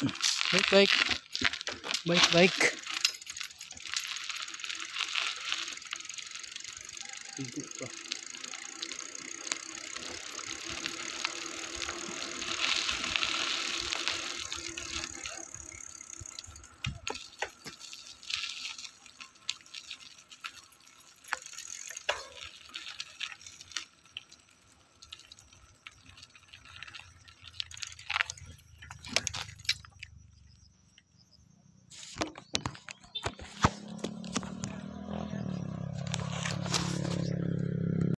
Bike, bike. Bike, bike. Igo pa.